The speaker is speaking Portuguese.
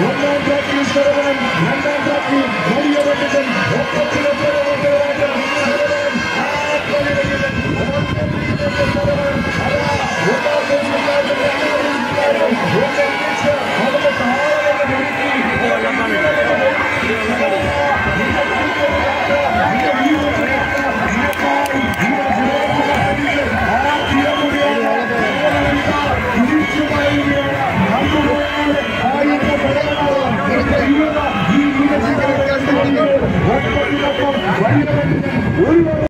Woodland Refuge, gentlemen, ഒരു